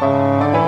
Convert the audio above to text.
Música